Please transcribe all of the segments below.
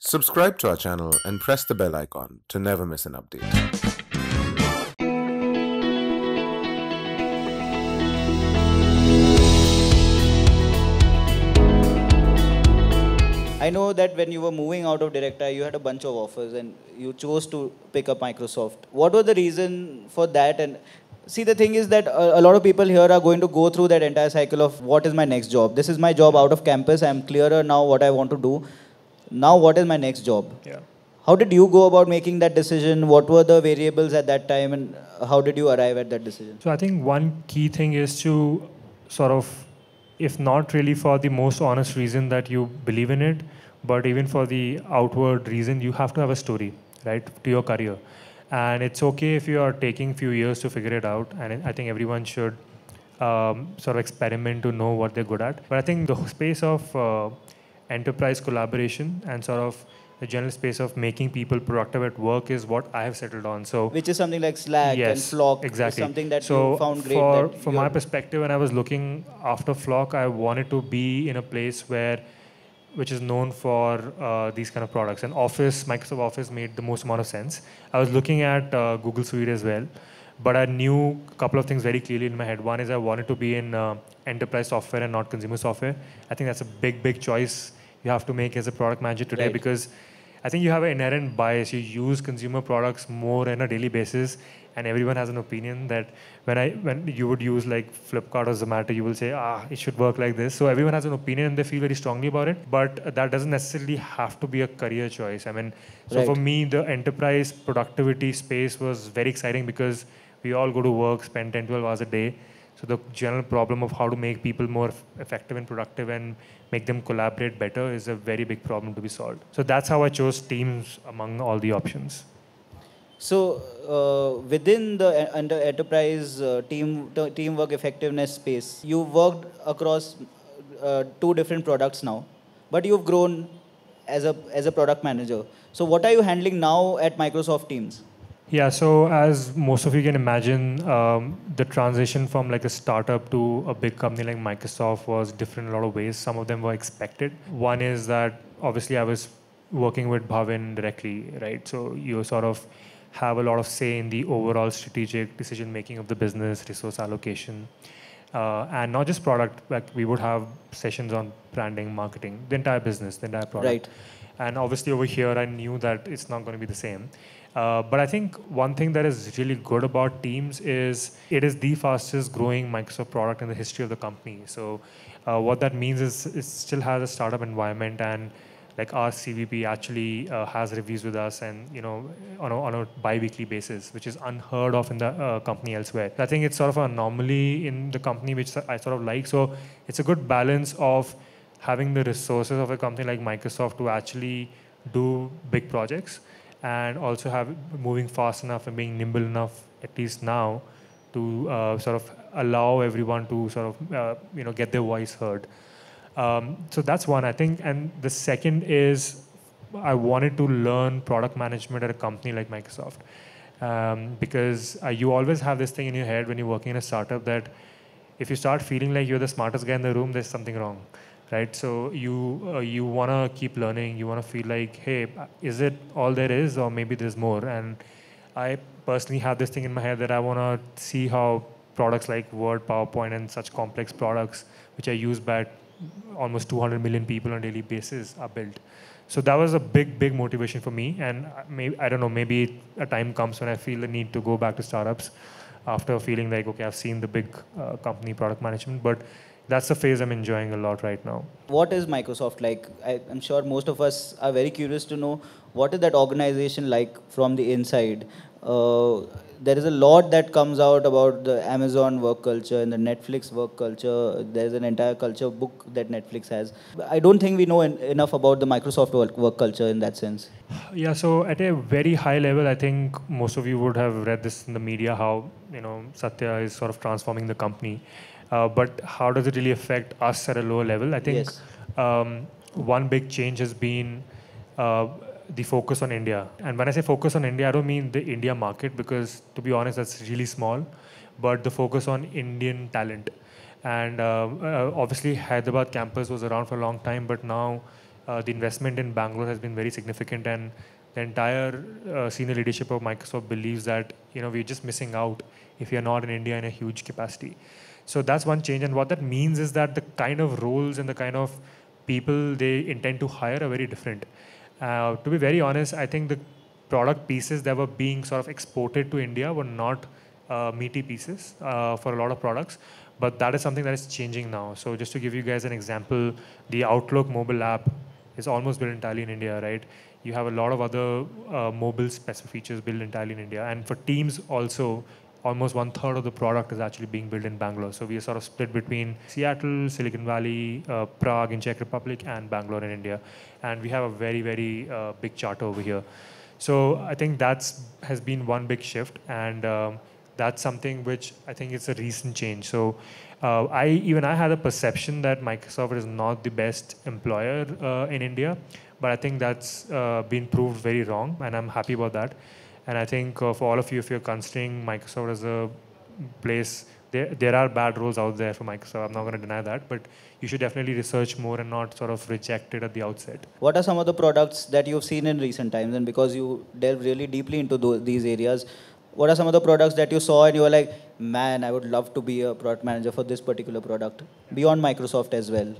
Subscribe to our channel and press the bell icon to never miss an update. I know that when you were moving out of Directi, you had a bunch of offers and you chose to pick up Microsoft. What was the reason for that? And see, the thing is that a, a, lot of people here are going to go through that entire cycle of what is my next job? This is my job out of campus. I'm clearer now what I want to do. Now, what is my next job? Yeah. How did you go about making that decision? What were the variables at that time, and how did you arrive at that decision? So I think one key thing is to sort of, if not really for the most honest reason that you believe in it, but even for the outward reason, you have to have a story, right, to your career. And it's okay if you are taking few years to figure it out. And I think everyone should um, sort of experiment to know what they're good at. But I think the space of uh, enterprise collaboration and sort of the general space of making people productive at work is what I have settled on. So, which is something like Slack yes, and Flock. exactly. Something that so you found great. For, from my perspective, when I was looking after Flock, I wanted to be in a place where, which is known for uh, these kind of products. And Office, Microsoft Office, made the most amount of sense. I was looking at uh, Google Suite as well, but I knew a couple of things very clearly in my head. One is I wanted to be in uh, enterprise software and not consumer software. I think that's a big, big choice you have to make as a product manager today right. because I think you have an inherent bias. You use consumer products more on a daily basis, and everyone has an opinion that when I when you would use like Flipkart or Zomato, you will say, ah, it should work like this. So everyone has an opinion and they feel very strongly about it. But that doesn't necessarily have to be a career choice. I mean, so right. for me, the enterprise productivity space was very exciting because we all go to work, spend 10, 12 hours a day. So the general problem of how to make people more effective and productive and make them collaborate better is a very big problem to be solved. So that's how I chose teams among all the options. So uh, within the under enterprise uh, team teamwork effectiveness space, you've worked across uh, two different products now, but you've grown as a as a product manager. So what are you handling now at Microsoft Teams? Yeah, so as most of you can imagine, um, the transition from like a startup to a big company like Microsoft was different in a lot of ways. Some of them were expected. One is that obviously I was working with Bhavin directly, right? So you sort of have a lot of say in the overall strategic decision making of the business, resource allocation, uh, and not just product. Like we would have sessions on branding, marketing, the entire business, the entire product. Right. And obviously over here, I knew that it's not going to be the same. Uh, but I think one thing that is really good about Teams is it is the fastest growing Microsoft product in the history of the company. So uh, what that means is it still has a startup environment and like our CVP actually uh, has reviews with us and you know on a, on a bi-weekly basis, which is unheard of in the uh, company elsewhere. I think it's sort of an anomaly in the company, which I sort of like. So it's a good balance of having the resources of a company like Microsoft to actually do big projects and also have moving fast enough and being nimble enough at least now to uh, sort of allow everyone to sort of uh, you know get their voice heard. Um, so that's one i think. And the second is i wanted to learn product management at a company like microsoft. Um, because uh, you always have this thing in your head when you're working in a startup that if you start feeling like you're the smartest guy in the room there's something wrong right? So you uh, you want to keep learning. You want to feel like, hey, is it all there is, or maybe there's more? And I personally have this thing in my head that I want to see how products like Word, PowerPoint, and such complex products, which are used by almost 200 million people on a daily basis, are built. So that was a big, big motivation for me. And maybe I don't know, maybe a time comes when I feel the need to go back to startups after feeling like, okay, I've seen the big uh, company product management, but that's the phase I'm enjoying a lot right now. What is Microsoft like? I, am sure most of us are very curious to know what is that organization like from the inside. Uh, there is a lot that comes out about the Amazon work culture and the Netflix work culture. There's an entire culture book that Netflix has. I don't think we know en enough about the Microsoft work, work culture in that sense. Yeah, so at a very high level, I think most of you would have read this in the media how you know Satya is sort of transforming the company. Uh, but how does it really affect us at a lower level? I think yes. um, one big change has been uh, the focus on India. And when I say focus on India, I don't mean the India market because, to be honest, that's really small, but the focus on Indian talent. And uh, uh obviously, Hyderabad campus was around for a long time, but now Uh, the investment in Bangalore has been very significant, and the entire uh, senior leadership of Microsoft believes that you know we're just missing out if you're not in India in a huge capacity. So that's one change, and what that means is that the kind of roles and the kind of people they intend to hire are very different. Uh, to be very honest, I think the product pieces that were being sort of exported to India were not uh, meaty pieces uh, for a lot of products, but that is something that is changing now. So just to give you guys an example, the Outlook mobile app is almost built entirely in India, right? You have a lot of other uh, mobile specific features built entirely in India, and for Teams also, almost one third of the product is actually being built in Bangalore. So we are sort of split between Seattle, Silicon Valley, uh, Prague in Czech Republic, and Bangalore in India. And we have a very, very uh, big charter over here. So I think that's has been one big shift, and um, that's something which I think it's a recent change. So uh, I even I had a perception that Microsoft is not the best employer uh, in India, but I think that's uh, been proved very wrong, and I'm happy about that. And I think uh, for all of you, if you're considering Microsoft as a place, there, there are bad roles out there for Microsoft. I'm not going to deny that, but you should definitely research more and not sort of reject it at the outset. What are some of the products that you've seen in recent times? And because you delve really deeply into those, these areas, what are some of the products that you saw and you were like, man, I would love to be a product manager for this particular product beyond Microsoft as well?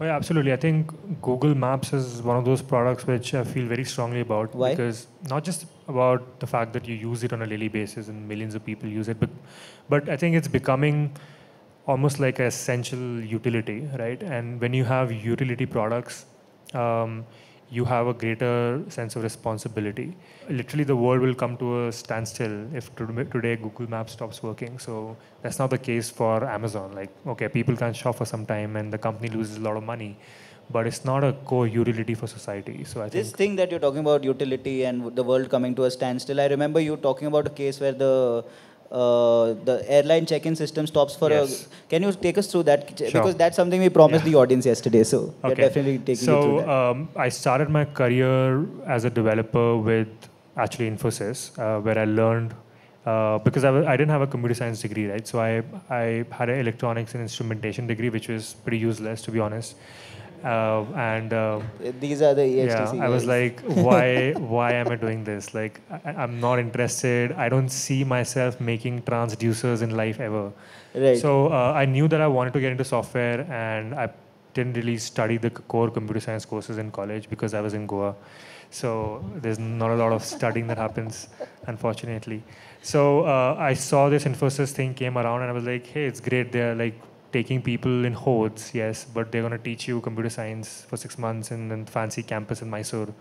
Oh, yeah, absolutely. I think Google Maps is one of those products which I feel very strongly about. Why? Because not just about the fact that you use it on a daily basis and millions of people use it, but, but I think it's becoming almost like an essential utility, right? And when you have utility products, um, you have a greater sense of responsibility. Literally, the world will come to a standstill if today Google Maps stops working. So that's not the case for Amazon. Like, okay, people can't shop for some time and the company loses a lot of money, but it's not a core utility for society. So I this thing that you're talking about utility and the world coming to a standstill. I remember you talking about a case where the uh, the airline check-in system stops for Yes. a. Can you take us through that? Sure. Because that's something we promised Yeah. the audience yesterday. So we're definitely taking you through So um, I started my career as a developer with actually Infosys, uh, where I learned uh, because I w- I didn't have a computer science degree, right? So I I had an electronics and instrumentation degree, which was pretty useless to be honest. Uh, and uh, These are the yeah, EXTC I was like, why why am I doing this? Like, I, I'm not interested. I don't see myself making transducers in life ever. Right. So uh, I knew that I wanted to get into software, and I didn't really study the core computer science courses in college because I was in Goa. So there's not a lot of studying that happens, unfortunately. So uh, I saw this Infosys thing came around, and I was like, hey, it's great. They're like taking people in hordes, yes, but they're going to teach you computer science for six months in a fancy campus in Mysore,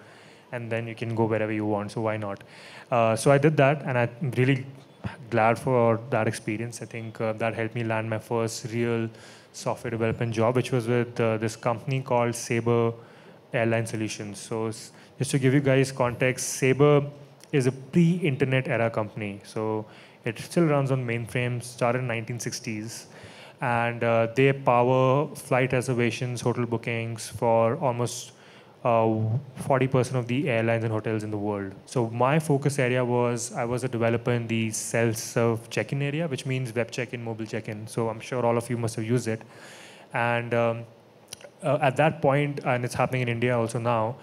and then you can go wherever you want. So why not? Uh, so I did that, and I'm really glad for that experience. I think uh, that helped me land my first real software development job, which was with uh, this company called Sabre Airline Solutions. So just to give you guys context, Sabre is a pre-internet era company. So it still runs on mainframes, started in 1960s. And uh, they power flight reservations, hotel bookings for almost uh, 40% of the airlines and hotels in the world. So my focus area was I was a developer in the self-serve check-in area, which means web check-in, mobile check-in. So I'm sure all of you must have used it. And um, uh, at that point, and it's happening in India also now,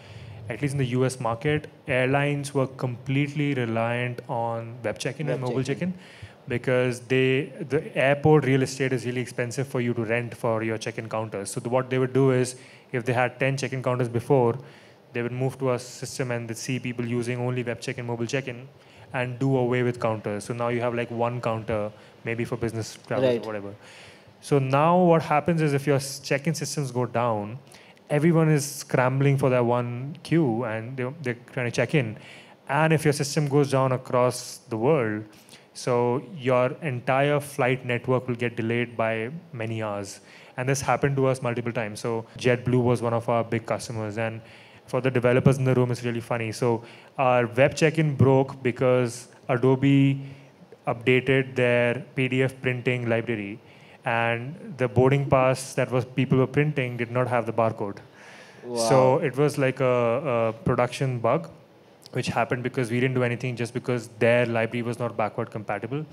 at least in the US market, airlines were completely reliant on web check-in and mobile check-in. check-in because they the airport real estate is really expensive for you to rent for your check-in counters. So the, what they would do is, if they had 10 check-in counters before, they would move to a system and they see people using only web check-in, mobile check-in, and do away with counters. So now you have like one counter, maybe for business travel Right. or whatever. So now what happens is if your check-in systems go down, everyone is scrambling for that one queue and they, they're trying to check in. And if your system goes down across the world, so your entire flight network will get delayed by many hours. And this happened to us multiple times. So JetBlue was one of our big customers. And for the developers in the room, it's really funny. So our web check-in broke because Adobe updated their PDF printing library, and the boarding pass that was people were printing did not have the barcode. So it was like a, a production bug, which happened because we didn't do anything, just because their library was not backward compatible,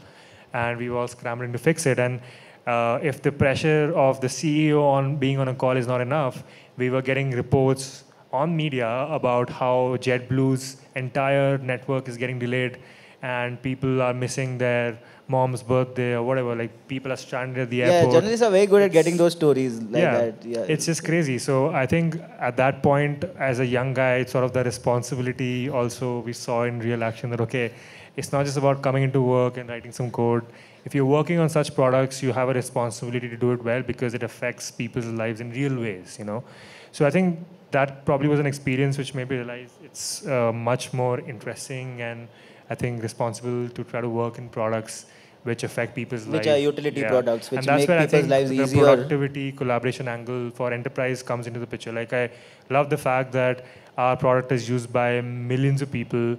and we were all scrambling to fix it. And uh, if the pressure of the CEO on being on a call is not enough, we were getting reports on media about how JetBlue's entire network is getting delayed and people are missing their mom's birthday or whatever. Like people are stranded at the airport. Yeah, journalists are very good at getting those stories like yeah, that. Yeah, it's just crazy. So I think at that point, as a young guy, it's sort of the responsibility also we saw in real action that okay, it's not just about coming into work and writing some code. If you're working on such products, you have a responsibility to do it well because it affects people's lives in real ways. You know, so I think that probably was an experience which made me realize it's uh, much more interesting and I think responsible to try to work in products which affect people's lives. Which are utility products, which and that's make where I people's think lives the easier. productivity collaboration angle for enterprise comes into the picture. Like I love the fact that our product is used by millions of people,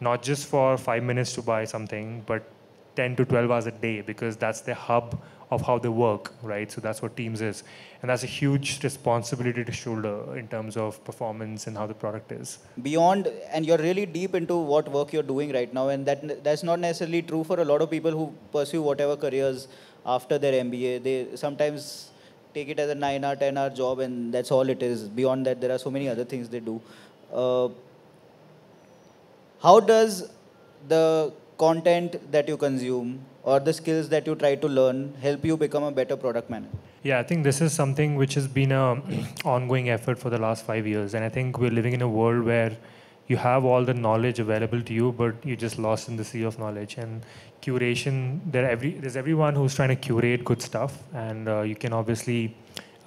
not just for five minutes to buy something, but 10 to 12 hours a day because that's the hub of how they work, right? So that's what Teams is. And that's a huge responsibility to shoulder in terms of performance and how the product is. beyond and you're really deep into what work you're doing right now and that that's not necessarily true for a lot of people who pursue whatever careers after their mba they sometimes take it as a 9 hour 10 hour job and that's all it is beyond that there are so many other things they do uh, how does the content that you consume or the skills that you try to learn help you become a better product manager? Yeah, I think this is something which has been a ongoing effort for the last five years, and I think we're living in a world where you have all the knowledge available to you, but you're just lost in the sea of knowledge. And curation, there every there's everyone who's trying to curate good stuff, and uh, you can obviously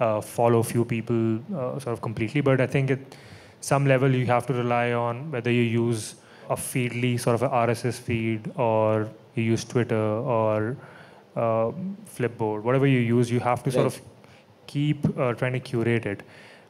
uh, follow a few people uh, sort of completely, but I think at some level you have to rely on whether you use a feedly sort of a RSS feed or you use Twitter or uh, Flipboard, whatever you use, you have to sort Right. of keep uh, trying to curate it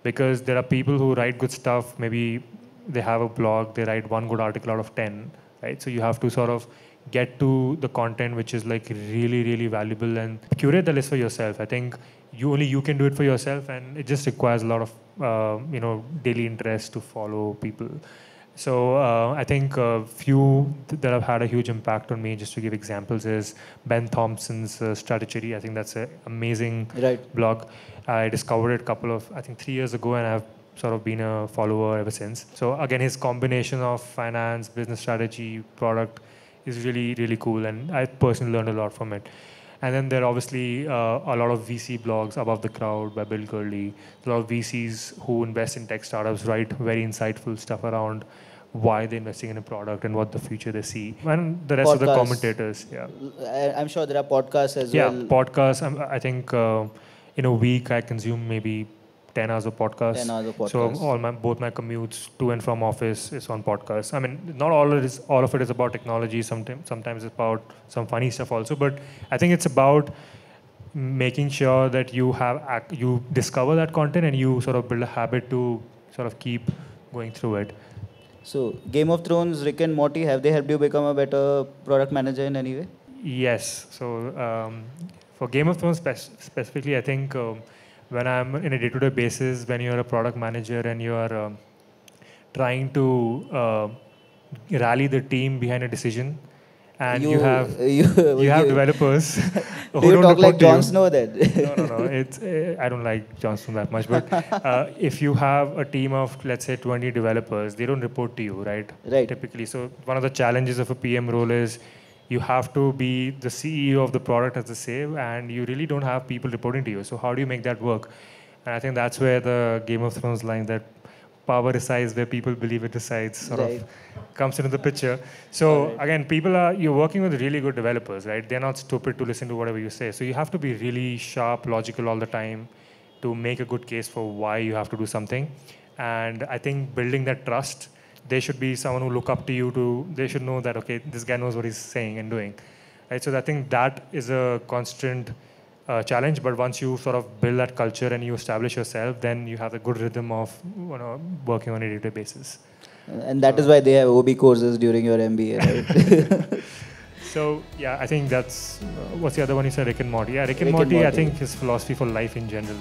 because there are people who write good stuff. Maybe they have a blog, they write one good article out of 10, right? So you have to sort of get to the content which is like really, really valuable and curate the list for yourself. I think you only you can do it for yourself and it just requires a lot of, uh, you know, daily interest to follow people. So uh, I think a few th- that have had a huge impact on me, just to give examples, is Ben Thompson's uh, Stratechery. I think that's an amazing Right. blog. I discovered it a couple of, I think, three years ago, and I've sort of been a follower ever since. So again, his combination of finance, business strategy, product is really, really cool, and I personally learned a lot from it. And then there are obviously uh, a lot of VC blogs, Above the Crowd by Bill Gurley. A lot of VCs who invest in tech startups write very insightful stuff around why they're investing in a product and what the future they see. And the rest of the commentators, yeah. I'm sure there are podcasts as Yeah, well Yeah, podcasts. I'm, I think uh, in a week I consume maybe 10 hours of podcast. 10 hours of So all my both my commutes to and from office is on podcast. I mean, not all it is all of it is about technology. Sometimes sometimes it's about some funny stuff also. But I think it's about making sure that you have you discover that content and you sort of build a habit to sort of keep going through it. So, Game of Thrones, Rick and Morty, have they helped you become a better product manager in any way? Yes. So um, for Game of Thrones spec- specifically, I think um, when I'm in a day-to-day basis, when you're a product manager and you are um, trying to uh, rally the team behind a decision, and you, have you, you have developers who you don't talk like Jon. Snow then? no, no, no. It's uh, I don't like Jon Snow that much, but uh, if you have a team of let's say 20 developers, they don't report to you, right? Right. Typically, so one of the challenges of a PM role is you have to be the CEO of the product as a save, and you really don't have people reporting to you. So how do you make that work? And I think that's where the Game of Thrones line that power resides where people believe it resides sort Right. of comes into the picture. So again, people are you're working with really good developers, right? They're not stupid to listen to whatever you say. So you have to be really sharp, logical all the time to make a good case for why you have to do something. And I think building that trust, they should be someone who look up to you to. They should know that okay, this guy knows what he's saying and doing, right? So I think that is a constant uh, challenge. But once you sort of build that culture and you establish yourself, then you have a good rhythm of you know working on a day-to-day basis. and that is why they have OB courses during your MBA, right? So yeah, I think that's uh, what's the other one you said, Rick and Morty. Yeah, Rick and Rick and Morty. I think his philosophy for life in general.